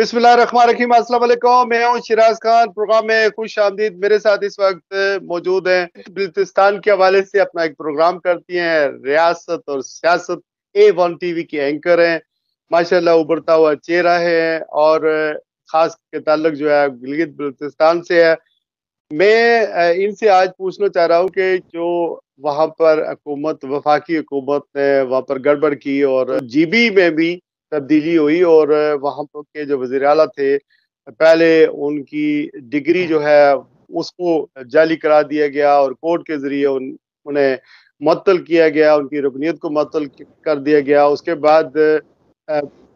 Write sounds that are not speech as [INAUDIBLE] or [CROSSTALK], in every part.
बिस्मिल्लाहिर्रहमानिर्रहीम। अस्सलाम वालेकुम मैं हूँ शिराज खान। प्रोग्राम में खुश आमदीद मेरे साथ इस वक्त मौजूद हैं। बलूचिस्तान के हवाले से अपना एक प्रोग्राम करती हैं। रियासत और सियासत ए वन टीवी की एंकर हैं। माशाल्लाह उभरता हुआ चेहरा है और खास के ताल्लुक जो है गिलगित बलूचिस्तान से है। मैं इनसे आज पूछना चाह रहा हूँ कि जो वहाँ पर हुकूमत, वफाकी हुकूमत ने वहाँ पर गड़बड़ की और जीबी में भी तब्दीली हुई और वहाँ के जो वज़ीर अला थे पहले उनकी डिग्री जो है उसको जाली करा दिया गया और कोर्ट के ज़रिए उन, उन्हें मअतल किया गया उनकी रुकनीत को मअतल कर दिया गया। उसके बाद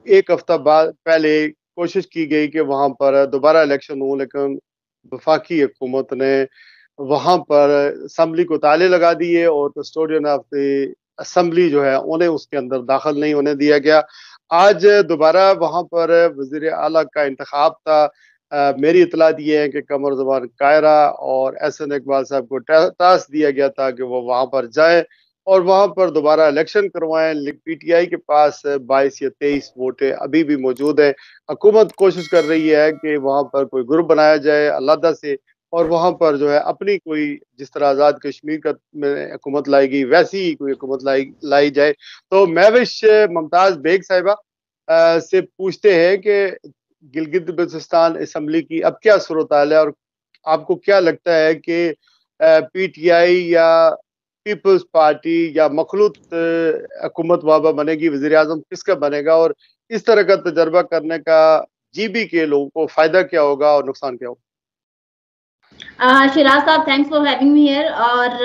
एक हफ़्ता बाद पहले कोशिश की गई कि वहाँ पर दोबारा इलेक्शन हो लेकिन वफाकी हुकूमत ने वहाँ पर असम्बली को ताले लगा दिए और कस्टोडियन ऑफ़ द असम्बली जो है उन्हें उसके अंदर दाखिल नहीं होने दिया गया। आज दोबारा वहाँ पर वज़ीर अला का इंतखब था। आ, मेरी इतला दी है कि कमर जबान कायरा और एस एन इकबाल साहब को टास्क दिया गया था कि वो वहाँ पर जाए और वहाँ पर दोबारा इलेक्शन करवाएँ। पीटीआई के पास बाईस या तेईस वोटें अभी भी मौजूद हैं। हुकूमत कोशिश कर रही है कि वहाँ पर कोई ग्रुप बनाया जाए। अलादा से और वहाँ पर जो है अपनी कोई जिस तरह आज़ाद कश्मीर का में हुकूमत लाएगी वैसी ही कोई हुकूमत लाई लाई जाए। तो महविश मुमताज़ बेग साहिबा से पूछते हैं कि गिलगित बल्तिस्तान असम्बली की अब क्या सूरत है और आपको क्या लगता है कि पीटीआई या पीपल्स पार्टी या मखलूत हुकूमत वाबा बनेगी वज़ीर अजम किसका बनेगा और इस तरह का तजर्बा करने का जीबी के लोगों को फ़ायदा क्या होगा और नुकसान क्या होगा? शिराज साहब thanks for having me here और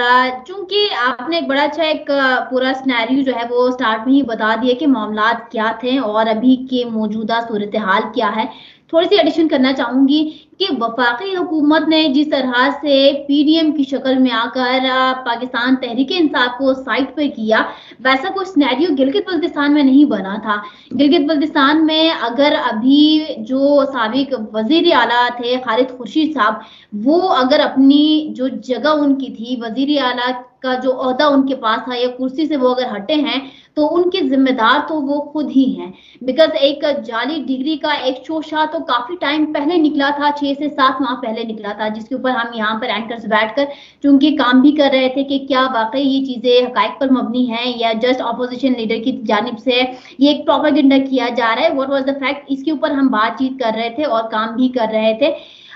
चूँकि आपने एक बड़ा अच्छा एक पूरा स्नैरियो जो है वो स्टार्ट में ही बता दिया कि मामला क्या थे और अभी के मौजूदा सूरत हाल क्या है थोड़ी सी एडिशन करना चाहूँगी कि वफाकी हुकूमत ने जिस तरह से पीडीएम की शक्ल में आकर पाकिस्तान तहरीक इंसाफ को साइट पर किया, वैसा कोई स्नैरियो गिलगित बल्तिस्तान में नहीं बना था। गिलगित बल्तिस्तान में अगर अभी जो सबक वज़ीर आला थे, खालिद खुर्शीद साहब, वो अगर अपनी जो जगह उनकी थी, वज़ीर आला का जो अहदा उनके पास था या कुर्सी से वो अगर हटे हैं तो उनके जिम्मेदार तो वो खुद ही हैं। बिकॉज़ एक जाली डिग्री का एक शोशा तो काफ़ी टाइम पहले निकला था, छह से सात माह पहले निकला था, जिसके ऊपर हम यहाँ पर एंकर्स बैठकर चूँकि काम भी कर रहे थे कि क्या वाकई ये चीज़ें हकाइक पर मबनी है या जस्ट अपोजिशन लीडर की जानब से ये एक प्रोपागेंडा किया जा रहा है। वॉट वॉज़ द फैक्ट इसके ऊपर हम बातचीत कर रहे थे और काम भी कर रहे थे।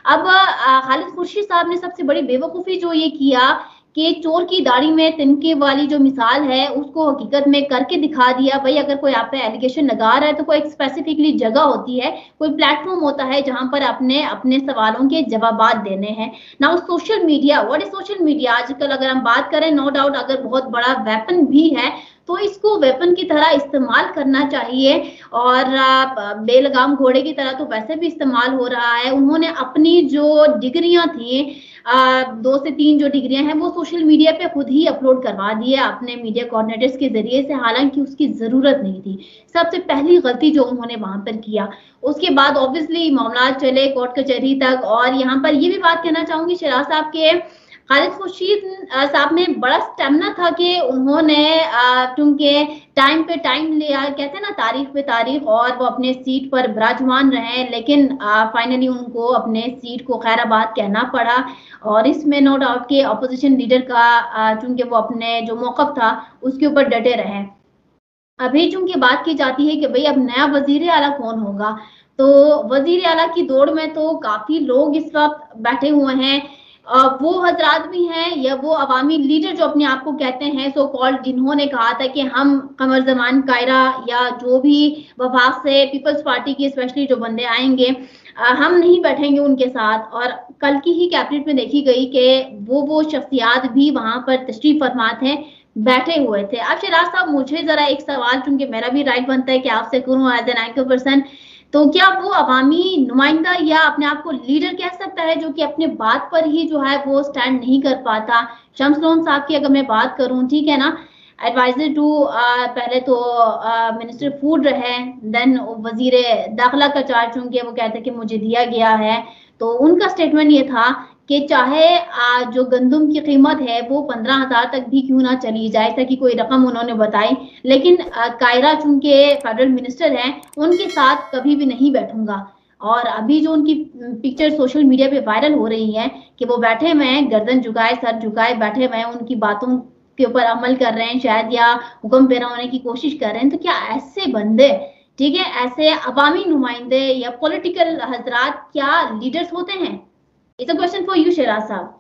अब खालिद खुर्शीद साहब ने सबसे बड़ी बेवकूफ़ी जो ये किया कि चोर की दाढ़ी में तिनके वाली जो मिसाल है, उसको हकीकत में करके दिखा दिया। भाई, अगर कोई आप पे एलिगेशन लगा रहा है तो कोई स्पेसिफिकली जगह होती है, कोई प्लेटफॉर्म होता है, जहाँ पर आपने अपने सवालों के जवाब देने हैं। Now social media what is social media आजकल अगर हम बात करें नो no डाउट अगर बहुत बड़ा वेपन भी है तो इसको वेपन की तरह इस्तेमाल करना चाहिए। और बेलगाम घोड़े की तरह तो वैसे भी इस्तेमाल हो रहा है। उन्होंने अपनी जो डिग्रियाँ थी दो से तीन जो डिग्रियाँ हैं, वो सोशल मीडिया पे खुद ही अपलोड करवा दी है अपने मीडिया कोऑर्डिनेटर्स के ज़रिए से, हालाँकि उसकी ज़रूरत नहीं थी। सबसे पहली गलती जो उन्होंने वहाँ पर किया, उसके बाद ऑब्वियसली मामला चले कोर्ट कचहरी तक। और यहाँ पर ये भी बात कहना चाहूँगी, शराज साहब के खालिद खुर्शीद साहब में बड़ा स्टेमिना था कि उन्होंने क्योंकि टाइम पे टाइम लिया, कहते हैं ना, तारीख पे तारीख, और वो अपने सीट पर विराजमान रहे, लेकिन फाइनली उनको अपने सीट को खैराबाद कहना पड़ा, और इसमें नो डाउट के अपोजिशन लीडर का चूँकि वो अपने जो मौकफ था, उसके ऊपर डटे रहे। अभी चूँकि बात की जाती है कि भाई अब नया वज़ीर आला कौन होगा तो वज़ीर आला की दौड़ में तो काफ़ी लोग इस वक्त बैठे हुए हैं वो हजरात भी हैं या वो अवामी लीडर जो अपने आप को कहते हैं सो कॉल्ड जिन्होंने कहा था कि हम कमर जमान कायरा या जो भी वफाक से पीपल्स पार्टी की स्पेशली जो बंदे आएँगे हम नहीं बैठेंगे उनके साथ। और कल की ही कैबिनेट में देखी गई कि वो वो शख्सियात भी वहाँ पर तशरीफ़ फरमाते हैं, बैठे हुए थे। अब शराज साहब, मुझे जरा एक सवाल, चूँकि मेरा भी राइट बनता है कि आपसे करूँ एज एन एंकर पर्सन तो क्या वो अवामी नुमाइंदा या अपने आप को लीडर कह सकता है जो कि अपने बात पर ही जो है वो स्टैंड नहीं कर पाता? शम्स लोन साहब की अगर मैं बात करूँ, ठीक है ना? एडवाइजर टू पहले तो मिनिस्टर फ़ूड रहे देन वज़ीर दाखिला का चार्ज चूँकि वो कहते कि मुझे दिया गया है। तो उनका स्टेटमेंट ये था कि चाहे जो गंदुम की कीमत है, वो पंद्रह हज़ार तक भी क्यों ना चली जाए, ताकि कोई रकम उन्होंने बताई। लेकिन कायरा चूँकि फेडरल मिनिस्टर हैं, उनके साथ कभी भी नहीं बैठूँगा। और अभी जो उनकी पिक्चर सोशल मीडिया पे वायरल हो रही है, कि वो बैठे हुए हैं, गर्दन झुकाए, सर झुकाए, बैठे हुए हैं, उनकी बातों के ऊपर अमल कर रहे हैं, शायद, या हुक्म पेरा होने की कोशिश कर रहे हैं तो क्या ऐसे बंदे, ठीक है, ऐसे अवामी नुमाइंदे या पॉलिटिकल हजरात क्या लीडर्स होते हैं? It's a question for you Sheraz साहब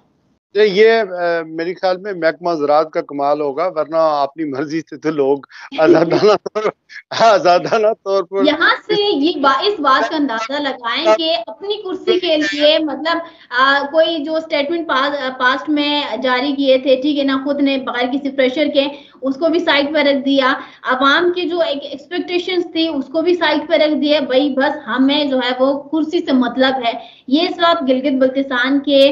ये आ, मेरे ख्याल में महकमा ज़रात का कमाल होगा वरना अपनी मर्ज़ी से तो लोग आजादाना [LAUGHS] तौर आजादाना तौर पर यहाँ से ये बा, इस बात का अंदाज़ा लगाएँ कि अपनी कुर्सी के लिए मतलब आ, कोई जो स्टेटमेंट पास पास्ट में जारी किए थे ठीक है ना खुद ने बगैर किसी प्रेशर के उसको भी साइड पर रख दिया। आवाम की जो एक एक्सपेक्टेशन थी, उसको भी साइड पर रख दिया भाई, बस हमें जो है वो कुर्सी से मतलब है। ये इस बात गिलगित बल्तिसान के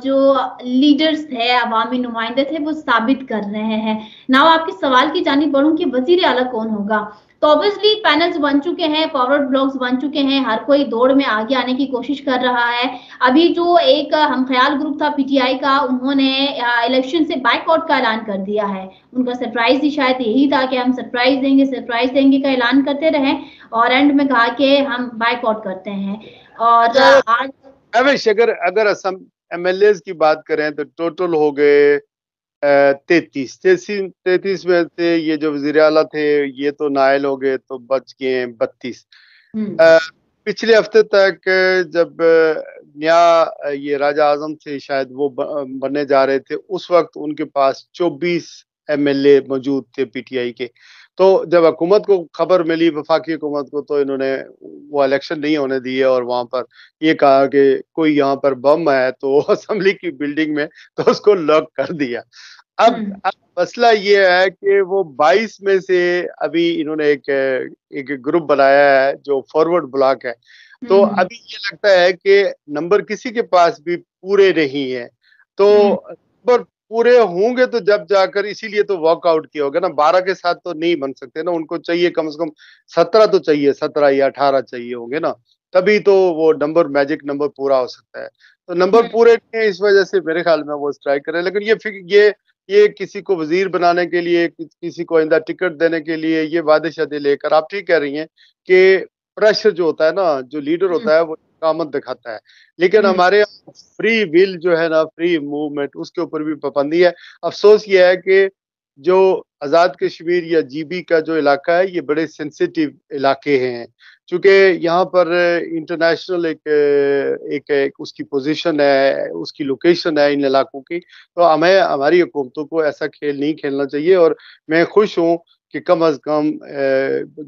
जो लीडर्स है अवामी नुमाइंदे थे, वो साबित कर रहे हैं। नाव आपके सवाल की जानी बढ़ू कि वज़ीर अला कौन होगा? तो ऑब्वियसली पैनल्स बन चुके हैं फॉरवर्ड ब्लॉक्स बन चुके हैं हर कोई दौड़ में आगे आने की कोशिश कर रहा है। अभी जो एक हम ख्याल ग्रुप था पीटीआई का उन्होंने इलेक्शन से बाइकआउट का ऐलान कर दिया है। उनका सरप्राइज़ ही शायद यही था कि हम सरप्राइज़ देंगे सरप्राइज़ देंगे का ऐलान करते रहे और एंड में कहा कि हम बाइकआउट करते हैं। और आज अगर अगर असम एमएलए की बात करें तो टोटल हो गए तैतीस तैतीस में से ये जो वज़ीर अला थे ये तो नायल हो गए तो बच गए बत्तीस हम्म। पिछले हफ़्ते तक जब नया ये राजा आज़म थे शायद वो बनने जा रहे थे उस वक्त उनके पास 24 एमएलए मौजूद थे पीटीआई के तो जब हुकूमत को खबर मिली वफाकी हुकूमत को तो इन्होंने वो इलेक्शन नहीं होने दिए और वहाँ पर ये कहा कि कोई यहाँ पर बम है तो [LAUGHS] असेंबली की बिल्डिंग में तो उसको लॉक कर दिया अब हम्म। अब मसला ये है कि वो 22 में से अभी इन्होंने एक एक ग्रुप बनाया है जो फॉरवर्ड ब्लॉक है तो हम्म। अभी ये लगता है कि नंबर किसी के पास भी पूरे नहीं है तो हम्म। नंबर पूरे होंगे तो जब जाकर इसीलिए तो वॉकआउट किया होगा ना। बारह के साथ तो नहीं बन सकते ना। उनको चाहिए कम से कम सत्रह तो चाहिए सत्रह या अठारह चाहिए होंगे ना। तभी तो वो नंबर मैजिक नंबर पूरा हो सकता है। तो नंबर पूरे नहीं है इस वजह से मेरे ख्याल में वो स्ट्राइक करें। लेकिन ये ये ये किसी को वज़ीर बनाने के लिए किसी को आइंदा टिकट देने के लिए ये वादे शादे लेकर आप ठीक कह रही हैं कि प्रेशर जो होता है ना जो लीडर होता। है वो कामत दिखाता है लेकिन। हमारे फ्री विल जो है ना फ्री मूवमेंट उसके ऊपर भी पाबंदी है अफसोस ये है कि जो आज़ाद कश्मीर या जीबी का जो इलाका है ये बड़े सेंसिटिव इलाके हैं चूँकि यहाँ पर इंटरनेशनल एक, एक एक उसकी पोजीशन है उसकी लोकेशन है इन इलाकों की तो हमें हमारी हुकूमतों को ऐसा खेल नहीं खेलना चाहिए और मैं खुश हूँ कि कम अज कम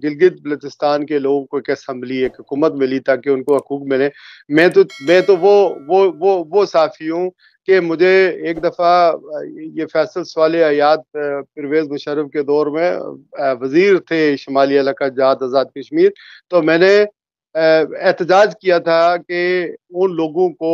गिलगित बल्तिस्तान के लोगों को एक असम्बली, एक हुकूमत मिली ताकि उनको हकूक मिले। मैं तो मैं तो वो वो वो वो साफी हूँ कि मुझे एक दफ़ा, ये फैसल सवाल आयात परवेज मुशरफ के दौर में वज़ीर थे शुमाली इलाका जात आज़ाद कश्मीर तो मैंने एहतजाज किया था कि उन लोगों को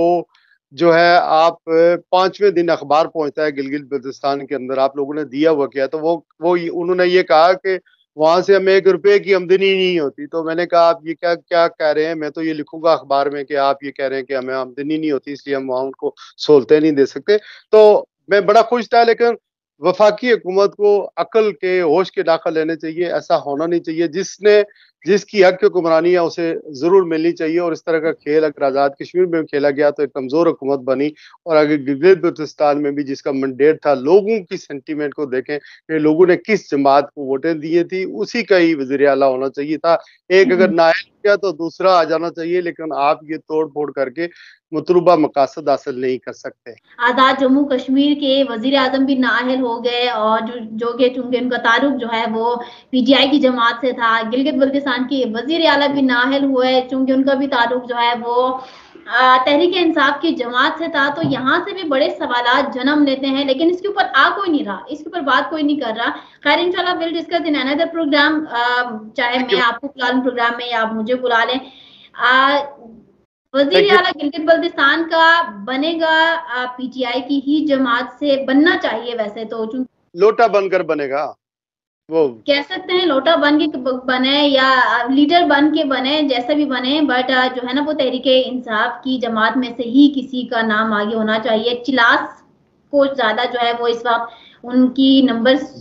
जो है, आप पाँचवें दिन अखबार पहुँचता है गिलगित बल्तिस्तान के अंदर। आप लोगों ने दिया हुआ क्या तो वो वो उन्होंने ये कहा कि वहाँ से हमें एक रुपये की आमदनी नहीं होती। तो मैंने कहा, आप ये क्या क्या कह रहे हैं? मैं तो ये लिखूँगा अखबार में कि आप ये कह रहे हैं कि हमें आमदनी नहीं होती, इसलिए हम वहाँ उनको सहूलतें नहीं दे सकते। तो मैं बड़ा खुश था, लेकिन वफाकी हुकूमत को अकल के होश के दाखिल लेने चाहिए, ऐसा होना नहीं चाहिए। जिसने जिसकी हक हुक्मरानी है उसे ज़रूर मिलनी चाहिए। और इस तरह का खेल अगर आज़ाद कश्मीर में खेला गया तो एक कमज़ोर हुकूमत बनी। और अगर गिलगित बल्तिस्तान में भी जिसका मंडेट था लोगों की सेंटीमेंट को देखें कि लोगों ने किस जमात को वोटें दिए थी उसी का ही वज़ीर अला होना चाहिए था। एक अगर हम्म। नायल किया तो दूसरा आ जाना चाहिए लेकिन आप ये तोड़ फोड़ करके मतलूबा मकासद हासिल नहीं कर सकते। आज़ाद जम्मू कश्मीर के वज़ीर आज़म भी नाहल हो गए और जो जो कि चूँकि उनका तारुफ जो है वो पीटीआई की जमात से था गिलगित बल्तिस्तान के वज़ीर आला भी नाहल हुए चूँकि उनका भी तारुफ जो है वो तहरीक इंसाफ की जमात से था तो यहाँ से भी बड़े सवाल जन्म लेते हैं लेकिन इसके ऊपर आ कोई नहीं रहा इसके ऊपर बात कोई नहीं कर रहा। खैर इंशाल्लाह will discuss in another program चाहे मैं आपको बुला लूँ प्रोग्राम में या आप मुझे बुला लें। वज़ीर आला गिलगित बल्तिस्तान का बनेगा पीटीआई की ही जमात से बनना चाहिए वैसे तो लोटा बनकर बनेगा वो। कह सकते हैं लोटा बन के बने या लीडर बन के बने जैसा भी बने बट जो है ना वो तहरीके इंसाफ की जमात में से ही किसी का नाम आगे होना चाहिए। चिलास को ज़्यादा जो है वो इस वक्त उनकी नंबर्स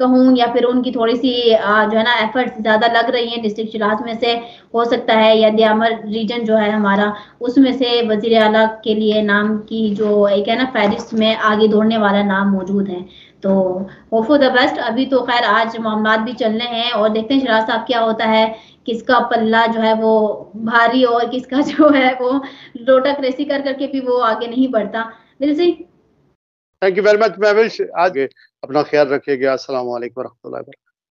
कहूँ या फिर उनकी थोड़ी सी जो है ना एफर्ट्स ज़्यादा लग रही हैं डिस्ट्रिक्ट शिलास में से, हो सकता है या दियामर रीजन जो है हमारा, उसमें से वज़ीर अला के लिए नाम की जो एक है ना, फहरिस्त में आगे दौड़ने वाला नाम मौजूद है। तो होप फॉर द बेस्ट अभी तो खैर आज मामला भी चल रहे हैं और देखते हैं शराज साहब क्या होता है, किसका पल्ला जो है वो भारी और किसका [LAUGHS] जो है वो लोटक क्रेसी कर करके भी वो आगे नहीं बढ़ता। दिल से thank you very much Mahvish आगे अपना ख्याल रखिएगा। असल वालेकुम